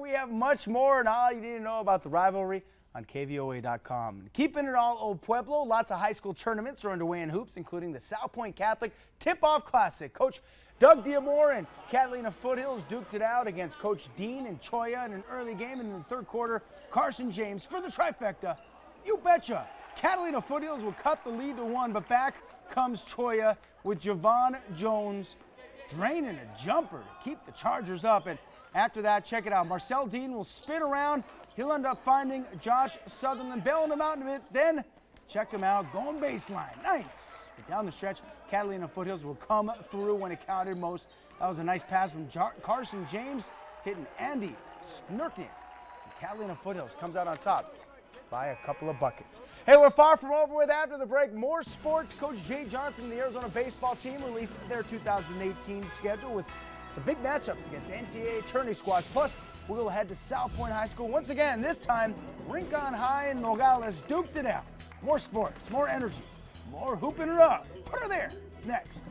we have much more and all you need to know about the rivalry on KVOA.com. Keeping it all Old Pueblo, lots of high school tournaments are underway in hoops, including the Salpointe Catholic Tip-Off Classic. Coach Doug Diamore and Catalina Foothills duked it out against Coach Dean and Cholla in an early game. And in the third quarter, Carson James for the trifecta. You betcha. Catalina Foothills will cut the lead to one, but back comes Cholla with Javon Jones draining a jumper to keep the Chargers up. And after that, check it out. Marcel Dean will spin around. He'll end up finding Josh Sutherland, bailing him out in a bit. Then check him out, going baseline. Nice. But down the stretch, Catalina Foothills will come through when it counted most. That was a nice pass from Jar Carson James, hitting Andy Snurknick. Catalina Foothills comes out on top by a couple of buckets. Hey, we're far from over with after the break. More sports. Coach Jay Johnson and the Arizona baseball team released their 2018 schedule with some big matchups against NCAA tourney squads. Plus, we'll head to Salpointe High School once again. This time, Rincon High and Nogales duked it out. More sports, more energy, more hooping it up. Put her there. Next.